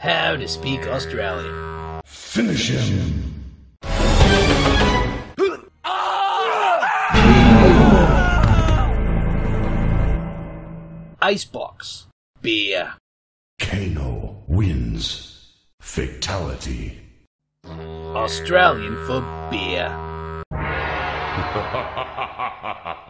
How to speak Australian. Finish him. Icebox. Beer. Kano wins. Fatality. Australian for beer.